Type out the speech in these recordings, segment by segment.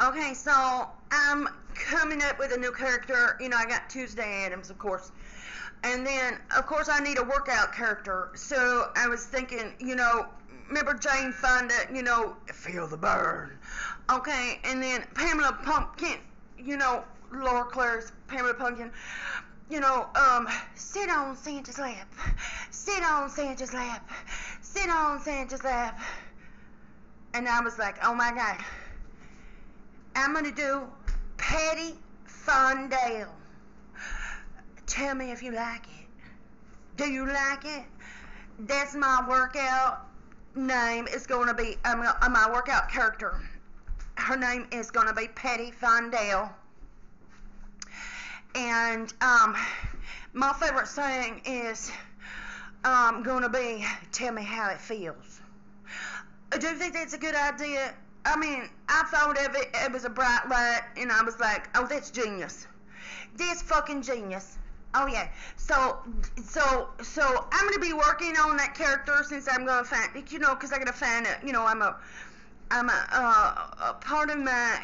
Okay, so I'm coming up with a new character. You know, I got Tuesday Addams, of course. And then, of course, I need a workout character. So I was thinking, you know, remember Jane Fonda, you know, feel the burn. Okay, and then Pamela Pumpkin, you know, Laura Claire's Pamela Pumpkin, you know, um, sit on Santa's lap, sit on Santa's lap, sit on Santa's lap. And I was like, oh my God, I'm gonna do Patty Fondell. Tell me if you like it. Do you like it? That's my workout name. Is going to be um, uh, my workout character. Her name is going to be Patty Fondell. And um, my favorite saying is um, going to be, "Tell me how it feels." Do you think that's a good idea? I mean, I thought it. It was a bright light, and I was like, "Oh, that's genius. That's fucking genius." Oh yeah. So so so I'm gonna be working on that character since I'm gonna find you know because I gotta find it. You know I'm a I'm a, uh, a part of my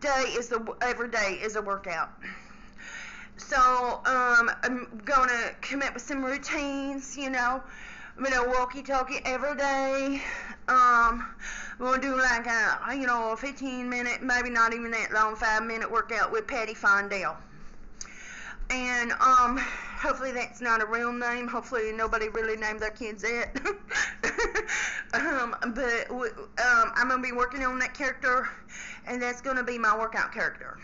day is the every day is a workout. So um, I'm gonna come up with some routines. You know. I'm gonna walkie-talkie every day. Um, we'll do like a, you know, a 15 minute, maybe not even that long, five minute workout with Patty Fondell and um, hopefully that's not a real name. Hopefully nobody really named their kids that. um, but um, I'm gonna be working on that character, and that's gonna be my workout character.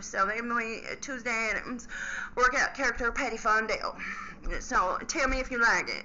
So Emily Tuesday Addams, workout character Patty Fondell. So tell me if you like it.